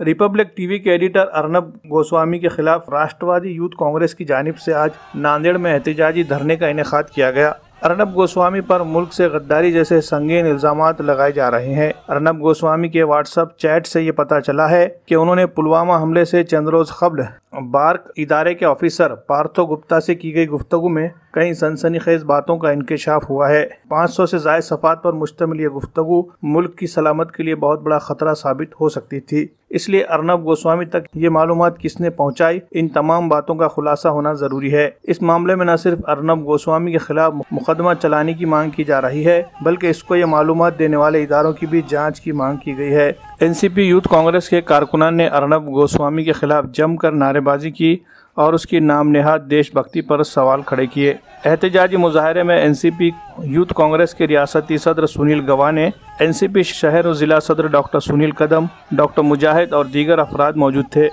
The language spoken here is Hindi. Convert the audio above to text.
रिपब्लिक टीवी के एडिटर अर्नब गोस्वामी के खिलाफ राष्ट्रवादी यूथ कांग्रेस की जानब से आज नांदेड़ में एहतजाजी धरने का इनका किया गया। अर्नब गोस्वामी पर मुल्क से गद्दारी जैसे संगीन इल्ज़ाम लगाए जा रहे हैं। अर्नब गोस्वामी के व्हाट्सएप चैट से ये पता चला है कि उन्होंने पुलवामा हमले से चंद रोज कबल बार्क इदारे के ऑफिसर पार्थो गुप्ता से की गई गुफ्तगु में कई सनसनीखेज बातों का इंकशाफ हुआ है। 500 से जायद सफात पर मुश्तमिल ये गुफ्तगु मुल्क की सलामत के लिए बहुत बड़ा खतरा साबित हो सकती थी। इसलिए अर्नब गोस्वामी तक ये मालूम किसने पहुँचाई? इन तमाम बातों का खुलासा होना ज़रूरी है। इस मामले में न सिर्फ़ अर्नब गोस्वामी के खिलाफ मुकदमा चलाने की मांग की जा रही है, बल्कि इसको ये मालूम देने वाले इदारों की भी जाँच की मांग की गई है। एनसीपी यूथ कांग्रेस के कारकुनान ने अर्नब गोस्वामी के खिलाफ जमकर नारेबाजी की और उसकी नाम नेहाद देशभक्ति पर सवाल खड़े किए। एहतजाजी मुजाहरे में एनसीपी यूथ कांग्रेस के रियासती सदर सुनील गवा ने एनसीपी शहर और ज़िला सदर डॉक्टर सुनील कदम, डॉक्टर मुजाहिद और दीगर अफराद मौजूद थे।